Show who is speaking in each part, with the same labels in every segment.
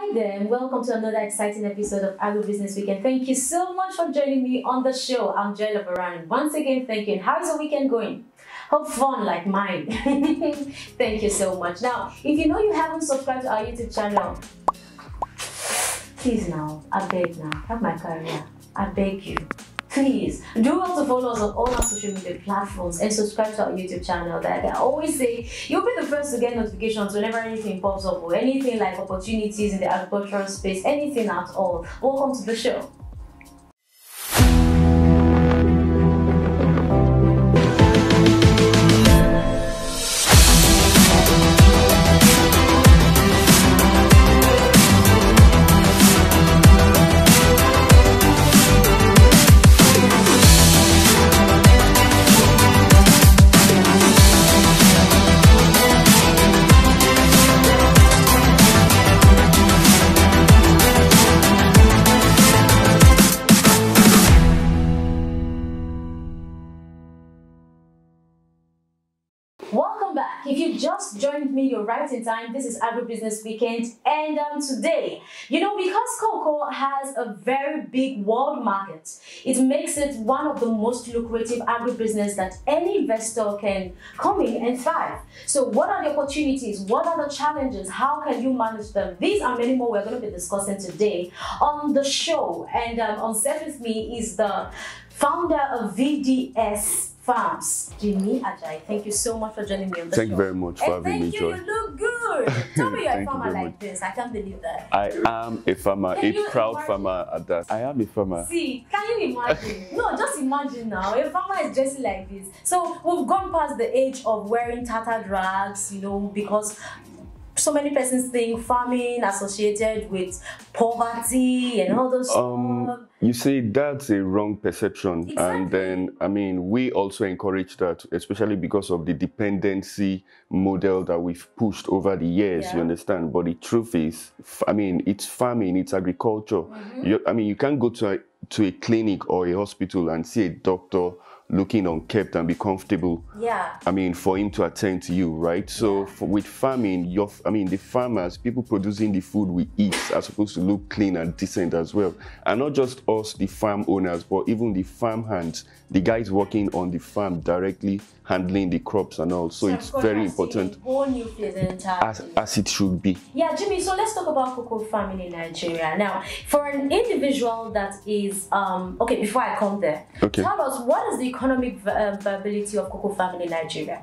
Speaker 1: Hi there, and welcome to another exciting episode of Agribusiness Weekend. Thank you so much for joining me on the show. I'm Joy Varan. Once again, thank you. How is the weekend going? Hope fun like mine. thank you so much. Now, if you know you haven't subscribed to our YouTube channel, please now, I beg now, have my career. I beg you. Please do to follow us on all our social media platforms and subscribe to our YouTube channel. That I always say you'll be the first to get notifications whenever anything pops up or anything like opportunities in the agricultural space, anything at all. Welcome to the show. Time. This is Agribusiness Weekend, and um, today, you know, because cocoa has a very big world market, it makes it one of the most lucrative agribusiness that any investor can come in and thrive. So, what are the opportunities? What are the challenges? How can you manage them? These are many more we're going to be discussing today on the show. And um, on set with me is the founder of Viadutos Farms, Jinmi Ajayi. Thank you so much for joining me on the
Speaker 2: Thank
Speaker 1: show.
Speaker 2: you very much for
Speaker 1: And
Speaker 2: having
Speaker 1: thank
Speaker 2: me,
Speaker 1: you,
Speaker 2: Joy.
Speaker 1: you look good. Tell me you're a
Speaker 2: Thank you
Speaker 1: farmer like
Speaker 2: much.
Speaker 1: this. I can't believe that.
Speaker 2: I am a farmer,
Speaker 1: Can
Speaker 2: a proud
Speaker 1: imagine?
Speaker 2: farmer at that. I am a farmer.
Speaker 1: See, can you imagine? no, just imagine now. A farmer is dressing like this. So we've gone past the age of wearing tattered rags, you know, because so many persons think farming associated with poverty and all those
Speaker 2: Um,
Speaker 1: stuff.
Speaker 2: you see, that's a wrong perception. And then, I mean, we also encourage that, especially because of the dependency model that we've pushed over the years, you understand? But the truth is, I mean, it's farming, it's agriculture.
Speaker 1: Mm-hmm.
Speaker 2: You, I mean, you can't go to a, to a clinic or a hospital and see a doctor looking unkept and be comfortable.
Speaker 1: Yeah.
Speaker 2: I mean, for him to attend to you, right? So
Speaker 1: Yeah.
Speaker 2: for, with farming, your, I mean, the farmers, people producing the food we eat are supposed to look clean and decent as well. And not just us, the farm owners, but even the farm hands, the guys working on the farm directly handling the crops and all. So it's very important
Speaker 1: a whole new phase
Speaker 2: as, as it should be.
Speaker 1: Yeah, Jinmi, so let's talk about cocoa farming in Nigeria. Now, for an individual that is, um, okay, before I come there,
Speaker 2: Okay.
Speaker 1: tell us what is the economic um, viability of cocoa farming in Nigeria?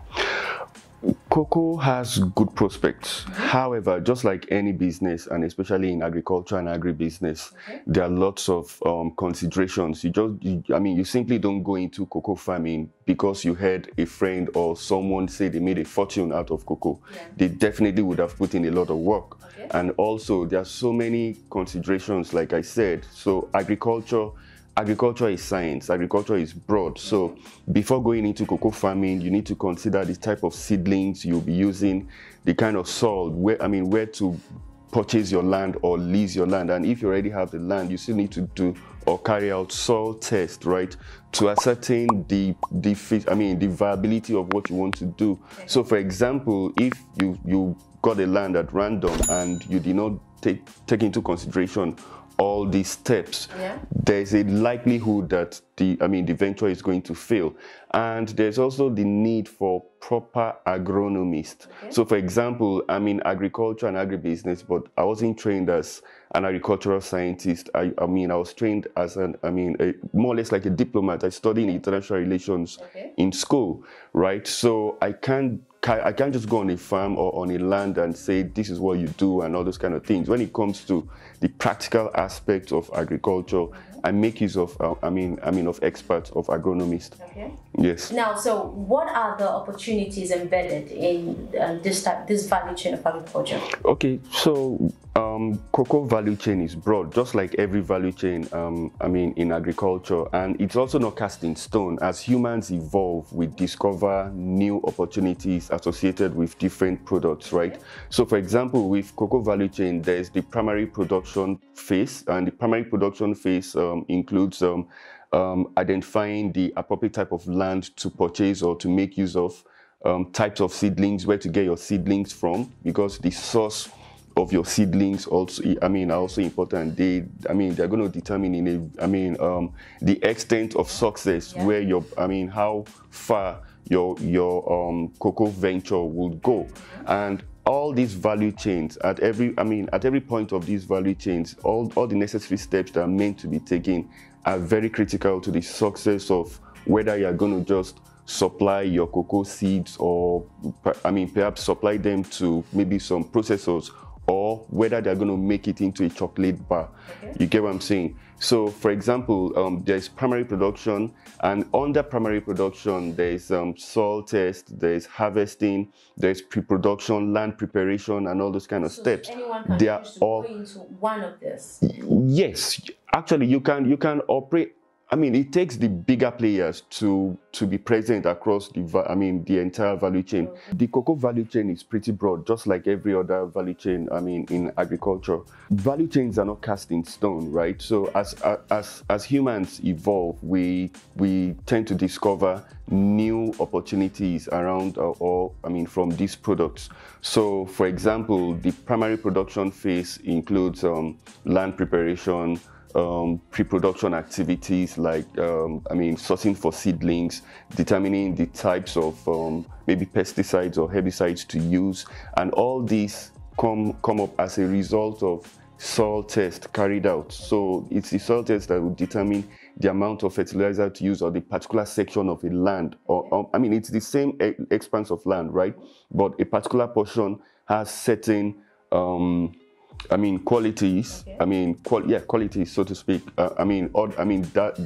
Speaker 2: Cocoa has good prospects. However, just like any business, and especially in agriculture and agribusiness,
Speaker 1: Okay.
Speaker 2: there are lots of um, considerations. You just, you, I mean, you simply don't go into cocoa farming because you heard a friend or someone say they made a fortune out of cocoa.
Speaker 1: Yeah.
Speaker 2: They definitely would have put in a lot of work.
Speaker 1: Okay.
Speaker 2: And also, there are so many considerations, like I said. So, agriculture. Agriculture is science, agriculture is broad. So, before going into cocoa farming, you need to consider the type of seedlings you'll be using, the kind of soil, where I mean, where to purchase your land or lease your land. And if you already have the land, you still need to do or carry out soil test, right, to ascertain the the fit, I mean, the viability of what you want to do. So, for example, if you you got a land at random and you did not take take into consideration all these steps,
Speaker 1: Yeah.
Speaker 2: there's a likelihood that the I mean the venture is going to fail. And there's also the need for proper agronomist.
Speaker 1: Okay.
Speaker 2: So for example, I'm in agriculture and agribusiness, but I wasn't trained as an agricultural scientist. I, I mean I was trained as an I mean a, more or less like a diplomat. I studied international relations
Speaker 1: Okay.
Speaker 2: in school, right? So I can't ca- I can't just go on a farm or on a land and say this is what you do and all those kind of things. When it comes to the practical aspects of agriculture, I make use of uh, I mean I mean of experts of agronomists.
Speaker 1: Okay.
Speaker 2: Yes.
Speaker 1: Now, so what are the opportunities embedded in um, this type, this value chain of agriculture?
Speaker 2: Okay, so um, cocoa value chain is broad, just like every value chain. Um, I mean, in agriculture, and it's also not cast in stone. As humans evolve, we discover new opportunities associated with different products, right? So, for example, with cocoa value chain, there's the primary production phase, and the primary production phase um, includes um, um, identifying the appropriate type of land to purchase or to make use of, um, types of seedlings, where to get your seedlings from, because the source of your seedlings also i mean are also important. They i mean they're going to determine in a i mean um, the extent of success
Speaker 1: Yeah.
Speaker 2: where your i mean how far your your um, cocoa venture will go. And all these value chains at every i mean at every point of these value chains all, all the necessary steps that are meant to be taken are very critical to the success of whether you're going to just supply your cocoa seeds or i mean perhaps supply them to maybe some processors or whether they're going to make it into a chocolate bar
Speaker 1: Okay.
Speaker 2: you get what i'm saying so for example um, there's primary production and under primary production there's um, soil test there's harvesting there's pre-production land preparation and all those kind of
Speaker 1: So
Speaker 2: steps
Speaker 1: anyone can
Speaker 2: they are all
Speaker 1: into one of this.
Speaker 2: yes actually you can you can operate i mean it takes the bigger players to to be present across the i mean the entire value chain. The cocoa value chain is pretty broad just like every other value chain i mean in agriculture. Value chains are not cast in stone right? So as as as humans evolve we we tend to discover new opportunities around or i mean from these products. So for example the primary production phase includes um, land preparation um, pre-production activities like um, I mean sourcing for seedlings, determining the types of um, maybe pesticides or herbicides to use, and all these come come up as a result of soil test carried out. So it's the soil test that will determine the amount of fertilizer to use or the particular section of a land. Or, or I mean, it's the same expanse of land, right? But a particular portion has certain um, I mean qualities.
Speaker 1: Okay.
Speaker 2: I mean, qual- yeah, qualities, so to speak. Uh, I mean, odd, I mean that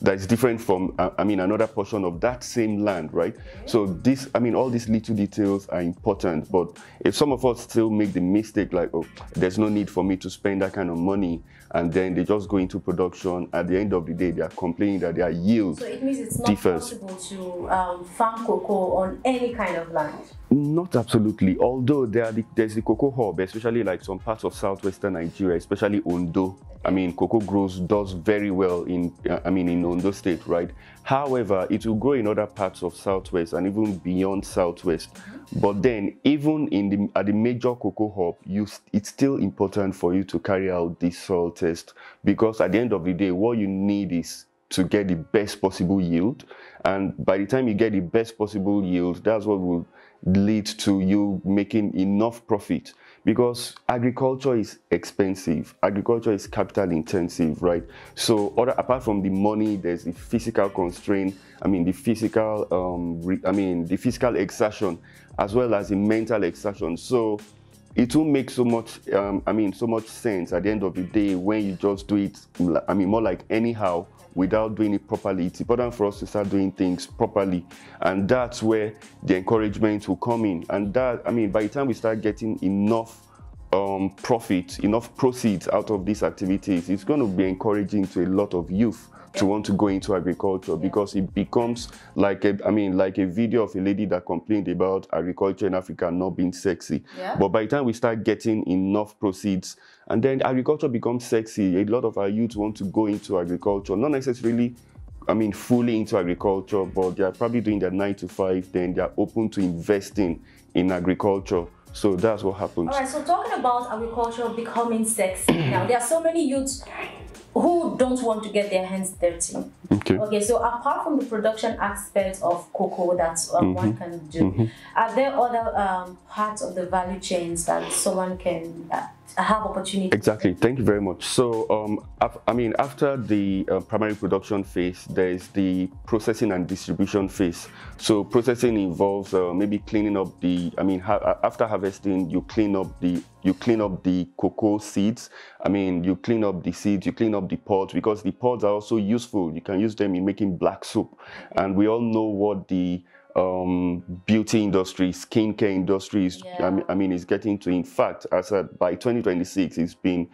Speaker 2: that is different from. Uh, I mean, another portion of that same land, right? So this, I mean, all these little details are important. But if some of us still make the mistake, like, oh, there's no need for me to spend that kind of money, and then they just go into production. At the end of the day, they are complaining that their yield
Speaker 1: So it means it's not
Speaker 2: differs.
Speaker 1: possible to um, farm cocoa on any kind of land.
Speaker 2: Not absolutely. Although there are the, there's the cocoa hub, especially like some parts of southwestern Nigeria, especially Ondo. I mean, cocoa grows does very well in I mean in Ondo State, right? However, it will grow in other parts of southwest and even beyond southwest. Mm-hmm. But then, even in the at the major cocoa hub, you it's still important for you to carry out this soil test because at the end of the day, what you need is to get the best possible yield. And by the time you get the best possible yield, that's what will lead to you making enough profit. Because agriculture is expensive, agriculture is capital intensive, right? So, other apart from the money, there's the physical constraint. I mean, the physical, um, re, I mean, the physical exertion, as well as the mental exertion. So, it will make so much um, i mean so much sense at the end of the day when you just do it i mean more like anyhow without doing it properly it's important for us to start doing things properly. And that's where the encouragement will come in. And that i mean by the time we start getting enough um, profit enough proceeds out of these activities it's going to be encouraging to a lot of youth to want to go into agriculture because it becomes like a i mean like a video of a lady that complained about agriculture in africa not being sexy.
Speaker 1: Yeah.
Speaker 2: but by the time we start getting enough proceeds and then agriculture becomes sexy. A lot of our youth want to go into agriculture. Not necessarily i mean fully into agriculture but they are probably doing their nine to five then they are open to investing in agriculture. So that's what happens.
Speaker 1: All right, so talking about agriculture becoming sexy now, there are so many youths who don't want to get their hands dirty.
Speaker 2: okay.
Speaker 1: Okay, so apart from the production aspect of cocoa that um, one can do, are there other um, parts of the value chains that someone can uh, have opportunity?
Speaker 2: Exactly. Thank you very much. So, um, I mean, after the uh, primary production phase, there is the processing and distribution phase. So, processing involves uh, maybe cleaning up the. I mean, ha- after harvesting, you clean up the you clean up the cocoa seeds. I mean, you clean up the seeds, you clean up the pods because the pods are also useful. You can use them in making black soup, and we all know what the um, beauty industry, skincare industry is. I, mean, I mean, is getting to. In fact, as at, by 2026, it's been.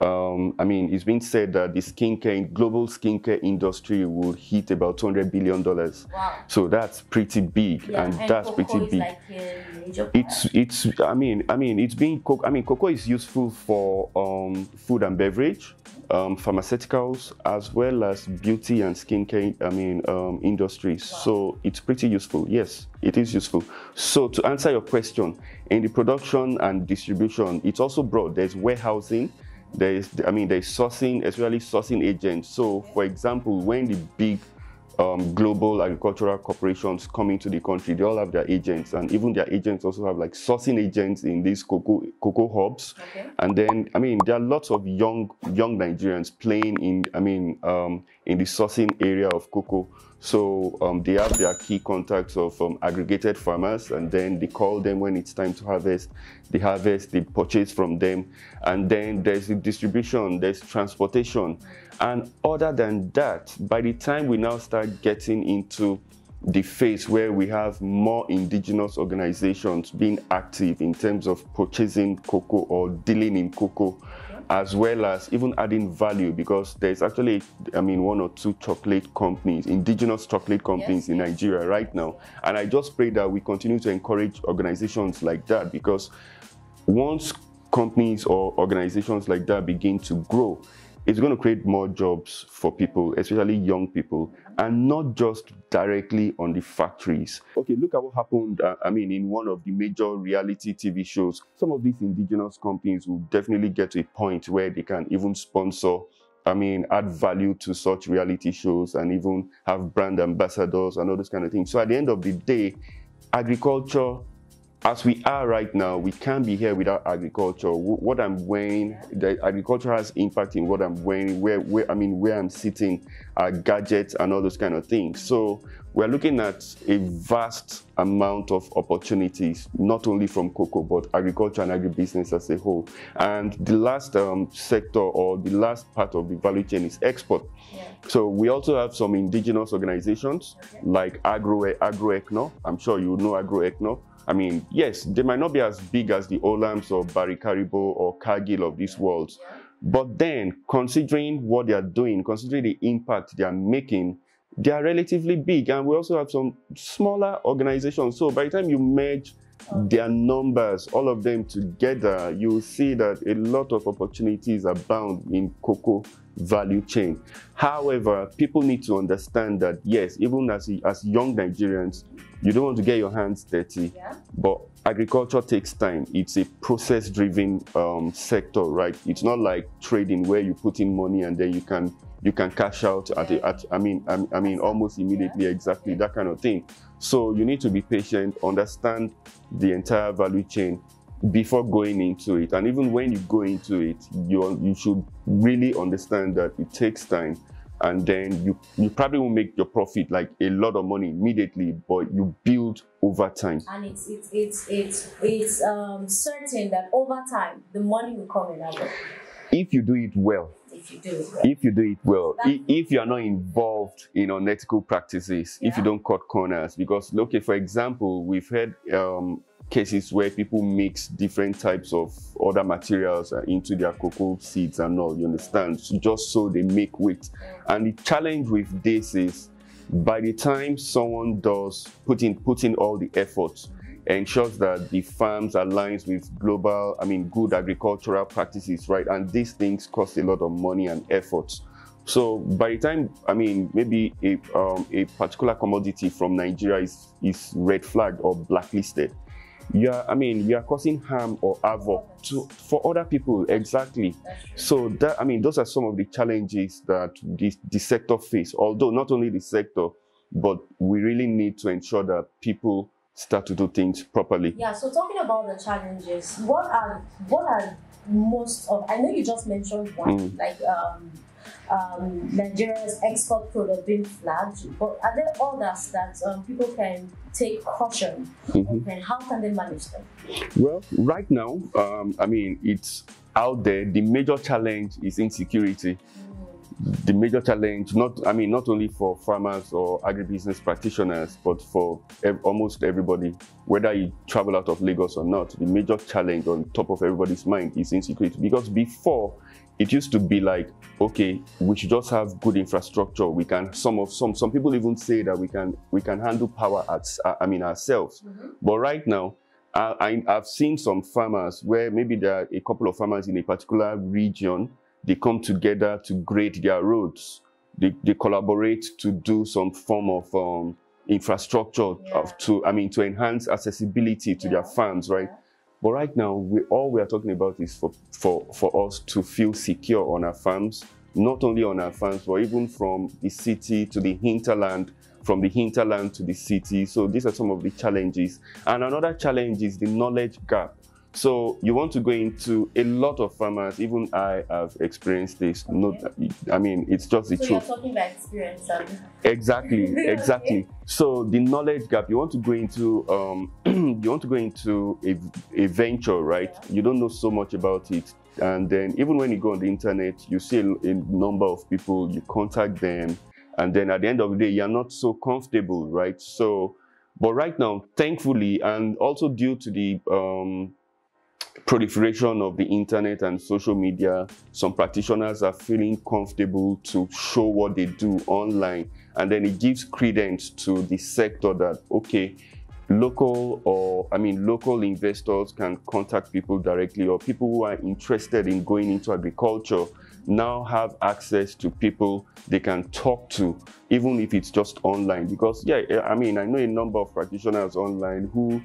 Speaker 2: Um, I mean, it's been said that the skincare, global skincare industry will hit about 200 billion dollars.
Speaker 1: Wow.
Speaker 2: So that's pretty big,
Speaker 1: Yeah,
Speaker 2: and, that's
Speaker 1: cocoa
Speaker 2: pretty big
Speaker 1: like
Speaker 2: it's it's i mean i mean it's being co- i mean cocoa is useful for um food and beverage um, pharmaceuticals, as well as beauty and skincare, I mean, um, industries. Wow. So it's pretty useful. Yes, it is useful. So to answer your question, in the production and distribution, it's also broad. There's warehousing, there's, I mean, there's sourcing, especially sourcing agents. So for example, when the big um, global agricultural corporations come into the country. They all have their agents, and even their agents also have like sourcing agents in these cocoa cocoa hubs. Okay. And then, I mean, there are lots of young young Nigerians playing in, I mean, um, in the sourcing area of cocoa. So um, they have their key contacts of um, aggregated farmers, and then they call them when it's time to harvest. They harvest, they purchase from them, and then there's the distribution, there's transportation, and other than that, by the time we now start getting into the phase where we have more indigenous organizations being active in terms of purchasing cocoa or dealing in cocoa as well as even adding value because there's actually, I mean, one or two chocolate companies, indigenous chocolate companies yes, in Nigeria right now. And I just pray that we continue to encourage organizations like that because once companies or organizations like that begin to grow, it's going to create more jobs for people, especially young people, and not just directly on the factories. Okay, look at what happened, uh, I mean, in one of the major reality TV shows. Some of these indigenous companies will definitely get to a point where they can even sponsor I mean, add value to such reality shows and even have brand ambassadors and all those kind of things. So at the end of the day, agriculture as we are right now, we can't be here without agriculture. What I'm wearing, the agriculture has impact in what I'm wearing, where, where I mean, where I'm sitting, uh, gadgets and all those kind of things. So we're looking at a vast amount of opportunities, not only from cocoa, but agriculture and agribusiness as a whole. And the last um, sector or the last part of the value chain is export. Yeah. So we also have some indigenous organizations okay. like Agro AgroEcno. I'm sure you know AgroEcno I mean, yes, they might not be as big as the Olams or Barry Callebaut or Cargill of this world, but then considering what they are doing, considering the impact they are making, they are relatively big. And we also have some smaller organizations. So by the time you merge their numbers, all of them together, you will see that a lot of opportunities abound in cocoa value chain. However, people need to understand that yes, even as, as young Nigerians, you don't want to get your hands dirty, yeah. but agriculture takes time. It's a process-driven um, sector, right? It's not like trading where you put in money and then you can you can cash out at, a, at I mean I, I mean almost immediately, yeah. exactly that kind of thing. So you need to be patient, understand the entire value chain before going into it, and even when you go into it, you you should really understand that it takes time and then you you probably will make your profit like a lot of money immediately but you build over time.
Speaker 1: And it's it's it's it's, it's um, certain that over time the money will come in
Speaker 2: if you do it well.
Speaker 1: If you do it well,
Speaker 2: if you do it well. If you are not involved in unethical practices yeah. if you don't cut corners because okay for example we've had um, cases where people mix different types of other materials uh, into their cocoa seeds and all, you understand, so just so they make weight. And the challenge with this is by the time someone does put in, put in all the effort, ensures that the farms aligns with global, I mean, good agricultural practices, right? And these things cost a lot of money and effort. So by the time, I mean, maybe a, um, a particular commodity from Nigeria is, is red flagged or blacklisted, you are i mean you are causing harm or havoc to for other people exactly. So that i mean those are some of the challenges that the, the sector face. Although not only the sector but we really need to ensure that people start to do things properly.
Speaker 1: Yeah so talking about the challenges what are what are most of i know you just mentioned one mm. like um um, Nigeria's export product being flagged, but are there others that um, people can take caution mm-hmm. and how can they manage them?
Speaker 2: Well, right now, um, I mean, it's out there. The major challenge is insecurity. Mm. The major challenge, not I mean, not only for farmers or agribusiness practitioners, but for ev- almost everybody, whether you travel out of Lagos or not. The major challenge on top of everybody's mind is insecurity. Because before, it used to be like okay we should just have good infrastructure we can some of some some people even say that we can we can handle power at i mean ourselves mm-hmm. but right now I, i've seen some farmers where maybe there are a couple of farmers in a particular region they come together to grade their roads. They, they collaborate to do some form of um, infrastructure
Speaker 1: Yeah.
Speaker 2: of, to, I mean, to enhance accessibility to their farms, right? But right now, we, all we are talking about is for, for, for us to feel secure on our farms, not only on our farms, but even from the city to the hinterland, from the hinterland to the city. So these are some of the challenges. And another challenge is the knowledge gap. So you want to go into a lot of farmers, even I have experienced this. Not, I mean, it's just the
Speaker 1: So
Speaker 2: truth.
Speaker 1: you're talking about experience. Um,
Speaker 2: Exactly,
Speaker 1: Okay.
Speaker 2: exactly. So the knowledge gap, you want to go into um you want to go into a, a venture, right? You don't know so much about it. And then even when you go on the internet, you see a, a number of people, you contact them, and then at the end of the day, you're not so comfortable, right? So but right now, thankfully, and also due to the um proliferation of the internet and social media, some practitioners are feeling comfortable to show what they do online. And then it gives credence to the sector that, okay, local or, I mean, local investors can contact people directly or people who are interested in going into agriculture now have access to people they can talk to, even if it's just online. Because, yeah, eh, I mean, I know a number of practitioners online who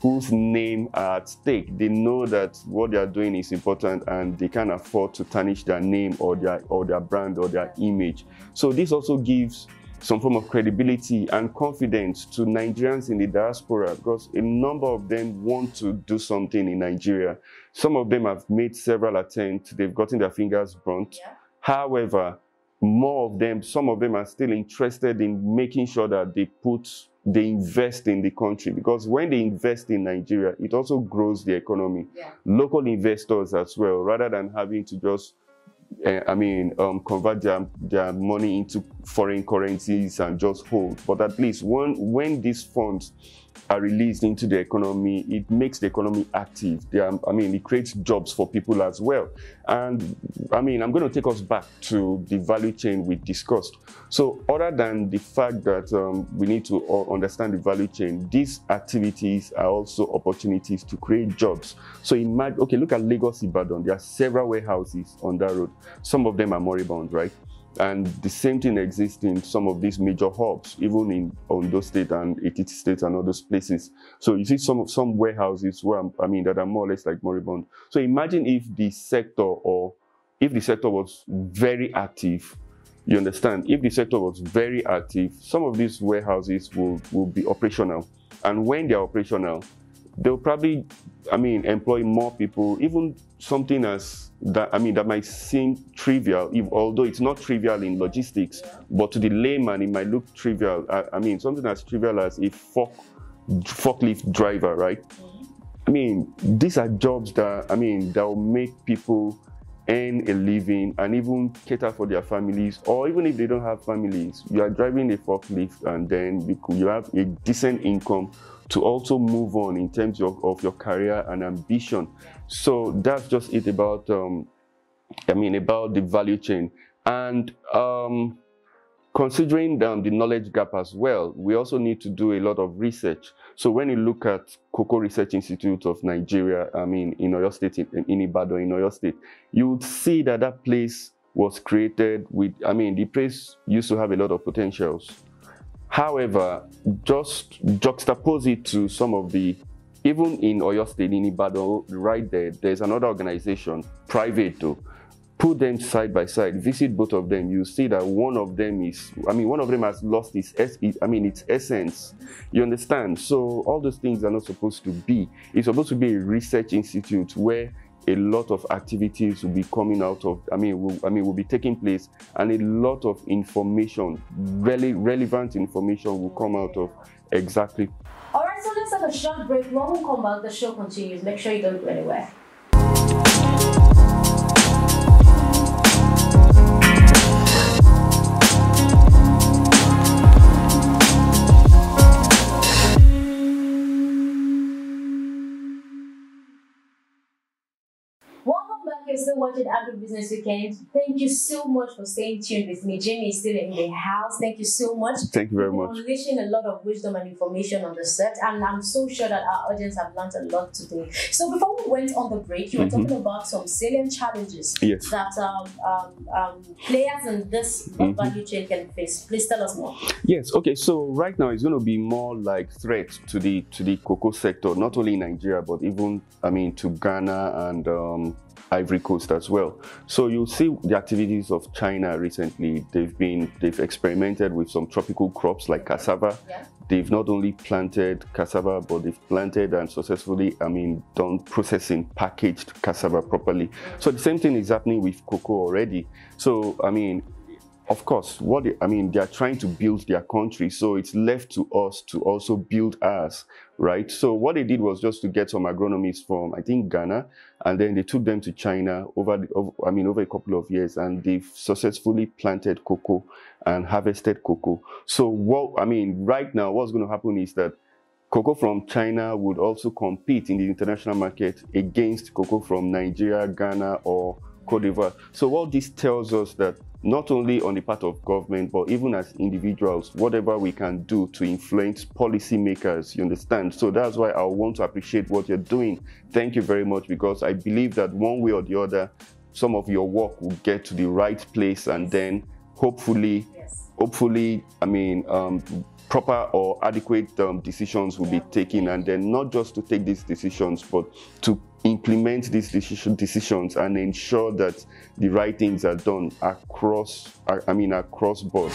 Speaker 2: whose name are at stake. They know that what they are doing is important and they can't afford to tarnish their name or their or their brand or their image. So this also gives some form of credibility and confidence to Nigerians in the diaspora because a number of them want to do something in Nigeria. Some of them have made several attempts, they've gotten their fingers burnt.
Speaker 1: yeah.
Speaker 2: However, more of them, some of them are still interested in making sure that they put, they invest in the country because when they invest in Nigeria, it also grows the economy.
Speaker 1: Yeah.
Speaker 2: Local investors as well, rather than having to just, uh, I mean, um, convert their, their money into foreign currencies and just hold. But at least when, when these funds are released into the economy, it makes the economy active. Are, I mean, it creates jobs for people as well. And I mean, I'm going to take us back to the value chain we discussed. So, other than the fact that um, we need to understand the value chain, these activities are also opportunities to create jobs. So, imagine, okay, look at Lagos Ibadan. There are several warehouses on that road. Some of them are moribund, right? And the same thing exists in some of these major hubs, even in Ondo State and Ekiti State and other places. So you see some some warehouses where I mean that are more or less like moribund. So imagine if the sector or if the sector was very active, you understand? If the sector was very active, some of these warehouses will, will be operational. And when they're operational, they'll probably, I mean, employ more people, even something as that, I mean, that might seem trivial, if, although it's not trivial in logistics, but to the layman, it might look trivial. I, I mean, something as trivial as a fork, forklift driver, right? I mean, these are jobs that, I mean, that will make people earn a living and even cater for their families, or even if they don't have families, you are driving a forklift and then you, you have a decent income to also move on in terms of, of your career and ambition. So that's just it about, um, I mean, about the value chain. And um, considering um, the knowledge gap as well, we also need to do a lot of research. So when you look at Cocoa Research Institute of Nigeria, I mean, in Oyo State, in, in Ibadan, in Oyo State, you would see that that place was created with, I mean, the place used to have a lot of potentials. However, just juxtapose it to some of the, even in Oyo State, in Ibadan, right there, there's another organization, private though. Put them side by side, visit both of them. You see that one of them is, I mean, one of them has lost its, I mean, its essence. You understand? So all those things are not supposed to be. It's supposed to be a research institute where a lot of activities will be coming out of i mean will, i mean will be taking place and a lot of information really relevant information will come out of exactly
Speaker 1: Alright, so let's have a short break. When we come back, the show continues. Make sure you don't go anywhere. Still watching watching Agribusiness Weekend. Thank you so much for staying tuned with me. Jinmi is still in the house. Thank you so much.
Speaker 2: Thank you very much.
Speaker 1: been Unleashing a lot of wisdom and information on the set, and I'm so sure that our audience have learned a lot today. So before we went on the break, you were
Speaker 2: Mhm.
Speaker 1: talking about some salient challenges
Speaker 2: Yes.
Speaker 1: that um, um, um, players in this
Speaker 2: Mhm.
Speaker 1: value chain can face. Please tell us more.
Speaker 2: Yes. Okay. So right now it's going to be more like threat to the to the cocoa sector, not only in Nigeria but even I mean to Ghana and um, Ivory Coast as well. So you'll see the activities of China recently. They've been they've experimented with some tropical crops like cassava.
Speaker 1: Yeah.
Speaker 2: They've not only planted cassava, but they've planted and successfully, I mean, done processing, packaged cassava properly. Mm. So the same thing is happening with cocoa already. So I mean, of course, what they, I mean, they are trying to build their country, so it's left to us to also build ours, right? So what they did was just to get some agronomists from, I think, Ghana, and then they took them to China over, the, over I mean, over a couple of years, and they've successfully planted cocoa and harvested cocoa. So what I mean, right now, what's going to happen is that cocoa from China would also compete in the international market against cocoa from Nigeria, Ghana, or Cote d'Ivoire. So what this tells us that not only on the part of government, but even as individuals, whatever we can do to influence policymakers, you understand? So that's why I want to appreciate what you're doing. Thank you very much because I believe that one way or the other, some of your work will get to the right place and then hopefully
Speaker 1: Yes.
Speaker 2: hopefully, I mean, um, proper or adequate um, decisions will be taken, and then not just to take these decisions, but to implement these decision, decisions and ensure that the right things are done across, I mean, across board.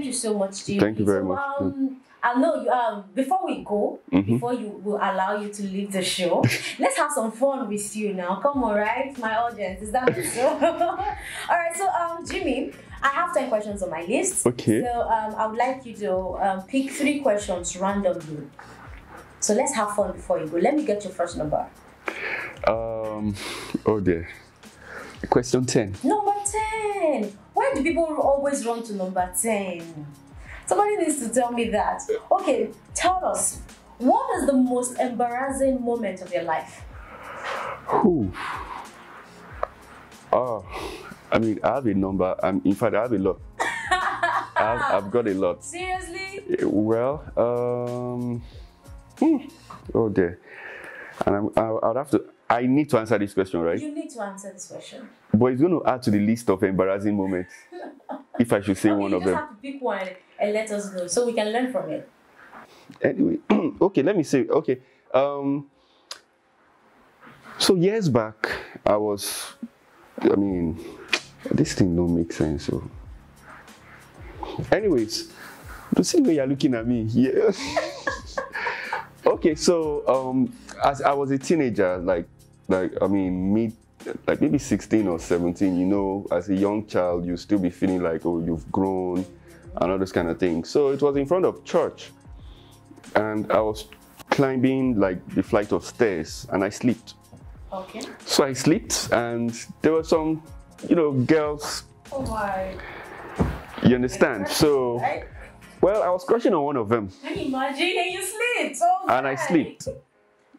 Speaker 1: Thank you so much, Jinmi.
Speaker 2: Thank you very
Speaker 1: so,
Speaker 2: much.
Speaker 1: Um, I know you. Um, before we go,
Speaker 2: Mhm.
Speaker 1: before you will allow you to leave the show, let's have some fun with you now. Come on, right, my audience. Is that so? All right. So, um, Jinmi, I have ten questions on my list.
Speaker 2: Okay.
Speaker 1: So, um, I would like you to um, pick three questions randomly. So let's have fun before you go. Let me get your first number.
Speaker 2: Um, oh dear. Question 10.
Speaker 1: Number 10. Why do people always run to number 10? Somebody needs to tell me that. Okay, tell us. What is the most embarrassing moment of your life?
Speaker 2: Oh, I mean, I have a number. Um, in fact, I have a lot. I've, I've got a lot.
Speaker 1: Seriously?
Speaker 2: Eh, Well, um, hmm, oh dear. And I'm, I, I'd have to, I need to answer this question, right?
Speaker 1: You need to answer this question.
Speaker 2: But it's going to add to the list of embarrassing moments if I should say
Speaker 1: Okay,
Speaker 2: one
Speaker 1: you
Speaker 2: of
Speaker 1: just
Speaker 2: them.
Speaker 1: have to pick one and let us know so we can learn from it.
Speaker 2: Anyway, okay, let me say, okay. Um, so years back, I was, I mean, this thing don't make sense. So, anyways, the same way you're looking at me, yeah. okay, so um, as I was a teenager, like, like I mean, mid, like maybe 16 or 17, you know, as a young child, you still be feeling like, oh, you've grown, and all this kind of thing. So it was in front of church and I was climbing like the flight of stairs and I slept.
Speaker 1: Okay.
Speaker 2: So I slept and there were some, you know, girls,
Speaker 1: Oh my.
Speaker 2: you understand? So, well, I was crushing on one of them
Speaker 1: Can you imagine? And you slipped. Oh
Speaker 2: and I
Speaker 1: my.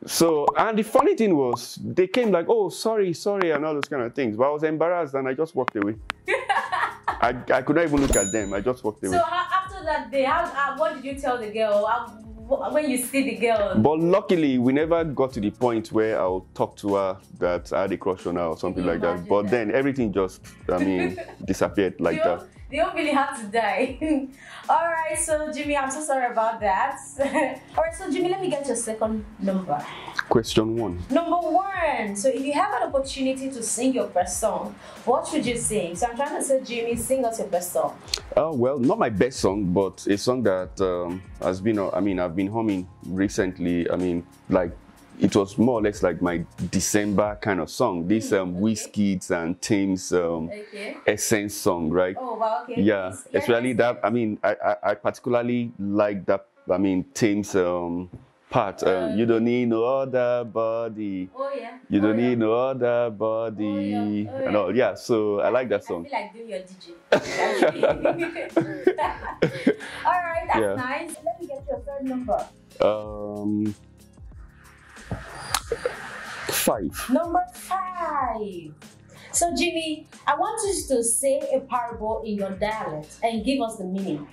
Speaker 2: So, and the funny thing was, they came like, oh, sorry, sorry, and all those kind of things. But I was embarrassed and I just walked away. I, I could not even look at them. I just walked away.
Speaker 1: So after that day, how, how, what did you tell the girl? How, when you see the girl?
Speaker 2: But luckily, we never got to the point where I'll talk to her that I had a crush on her or something like that. But
Speaker 1: that?
Speaker 2: then everything just, I mean, disappeared like that.
Speaker 1: They all really have to die. all right, so Jinmi, I'm so sorry about that. all right, so Jinmi, let me get your second number.
Speaker 2: Question one.
Speaker 1: Number one. So if you have an opportunity to sing your best song, what would you sing? So I'm trying to say, Jinmi, sing us your best song.
Speaker 2: Uh, well, not my best song, but a song that um, has been, uh, I mean, I've been humming recently. I mean, like, it was more or less like my December kind of song. This um,
Speaker 1: okay.
Speaker 2: Wizkid's and Tems um,
Speaker 1: Okay.
Speaker 2: Essence song, right?
Speaker 1: Oh, wow, okay.
Speaker 2: yeah,
Speaker 1: please.
Speaker 2: especially
Speaker 1: yes.
Speaker 2: that. I mean, I, I, I particularly like that. I mean, Tems um, part. Um,
Speaker 1: Uh,
Speaker 2: you don't need no other body.
Speaker 1: Oh yeah.
Speaker 2: You
Speaker 1: oh,
Speaker 2: don't
Speaker 1: yeah.
Speaker 2: need no other body.
Speaker 1: Oh, yeah. Oh,
Speaker 2: And all. Yeah, so I like that
Speaker 1: I
Speaker 2: song.
Speaker 1: feel like doing your DJ. All right, that's
Speaker 2: Yeah.
Speaker 1: nice. Let me get your third number.
Speaker 2: Um, five.
Speaker 1: Number five. So, Jinmi, I want you to say a parable in your dialect and give us the meaning.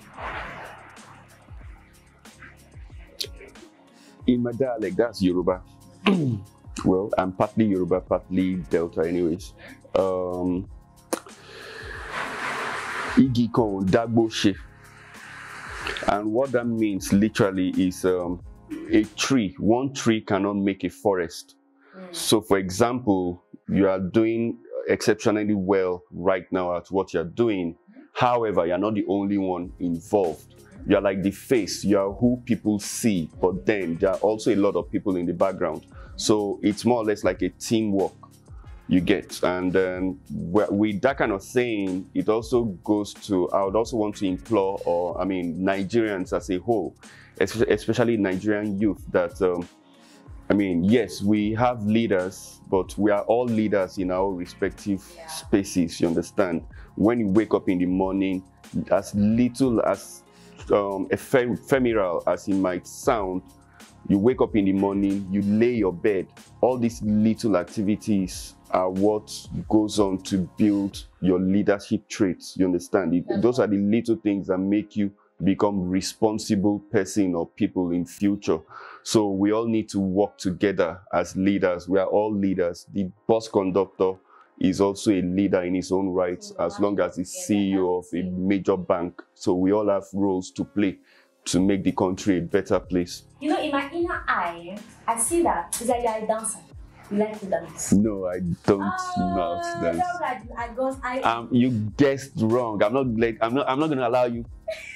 Speaker 2: In my dialect, that's Yoruba. well, I'm partly Yoruba, partly Delta, anyways. Um, Igi dagbo. And what that means literally is um, a tree. One tree cannot make a forest. So, for example, you are doing exceptionally well right now at what you're doing. However, you're not the only one involved. You're like the face, you're who people see, but then there are also a lot of people in the background. So, it's more or less like a teamwork you get. And um, with that kind of thing, it also goes to, I would also want to implore, or I mean, Nigerians as a whole, especially Nigerian youth, that um, I mean, yes, we have leaders, but we are all leaders in our respective
Speaker 1: Yeah.
Speaker 2: spaces. You understand? When you wake up in the morning, as little as um, ephem- ephemeral as it might sound, you wake up in the morning, you lay your bed. All these little activities are what goes on to build your leadership traits. You understand? It- those are the little things that make you become responsible person or people in future. So we all need to work together as leaders. We are all leaders. The bus conductor is also a leader in his own right, as long as he's CEO of a major bank. So we all have roles to play to make the country a better place.
Speaker 1: You know, in my inner eye, I see that is that you're a dancer. You like to dance.
Speaker 2: No, I don't know
Speaker 1: Ah,
Speaker 2: how to dance.
Speaker 1: that's right. I got I
Speaker 2: Um, you guessed wrong. I'm not like I'm not. I'm not gonna allow you.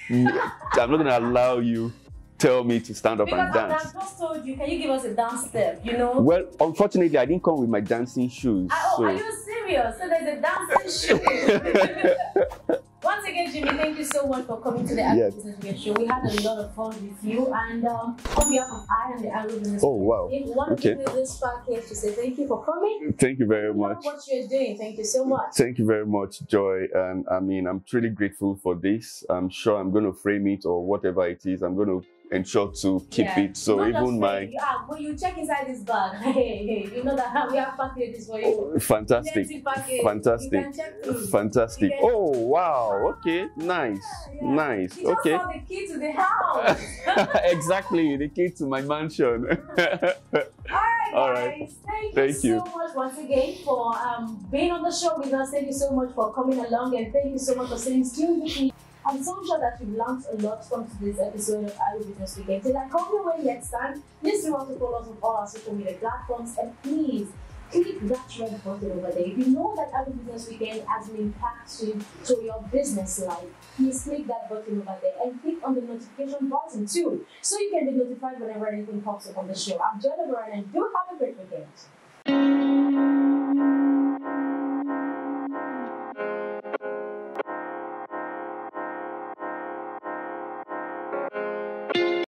Speaker 2: I'm not gonna allow you. Tell me to stand up
Speaker 1: because
Speaker 2: and
Speaker 1: I've
Speaker 2: dance.
Speaker 1: just told you, can you give us a dance step? You know?
Speaker 2: Well, unfortunately, I didn't come with my dancing shoes.
Speaker 1: Ah, oh,
Speaker 2: so
Speaker 1: are you serious? So there's a dancing show. Once again, Jinmi, thank you so much for coming to the Agro
Speaker 2: Yes.
Speaker 1: Business show. We had a lot of fun with you, and um, on behalf of I and the Agro Business
Speaker 2: oh wow.
Speaker 1: We want
Speaker 2: Okay.
Speaker 1: you this package to say thank you for coming.
Speaker 2: Thank you very much.
Speaker 1: What you're doing, thank you so much.
Speaker 2: Thank you very much, Joy. And I mean, I'm truly grateful for this. I'm sure I'm going to frame it or whatever it is. I'm going to ensure to keep
Speaker 1: Yeah.
Speaker 2: it. So
Speaker 1: Not
Speaker 2: even my
Speaker 1: saying, ah, when you check inside this bag, hey, hey, you know that we have packages for you.
Speaker 2: oh, fantastic, fantastic.
Speaker 1: You can check
Speaker 2: fantastic. Oh wow. Okay. Nice.
Speaker 1: Yeah.
Speaker 2: Nice.
Speaker 1: You
Speaker 2: Okay.
Speaker 1: saw the key to the house.
Speaker 2: exactly. The key to my mansion. All
Speaker 1: guys.
Speaker 2: right.
Speaker 1: Thank,
Speaker 2: Thank
Speaker 1: you
Speaker 2: you.
Speaker 1: so much once again for um, being on the show with us. Thank you so much for coming along and thank you so much for staying tuned with me. I'm so sure that you've learned a lot from today's episode of Agribusiness Weekend. Till I come your way next time, please remember to follow us on all our social media platforms and please click that red button over there. If you know that Agribusiness Weekend has an impact to, to your business life, please click that button over there and click on the notification button too, so you can be notified whenever anything pops up on the show. I'm Jennifer and do have a great weekend.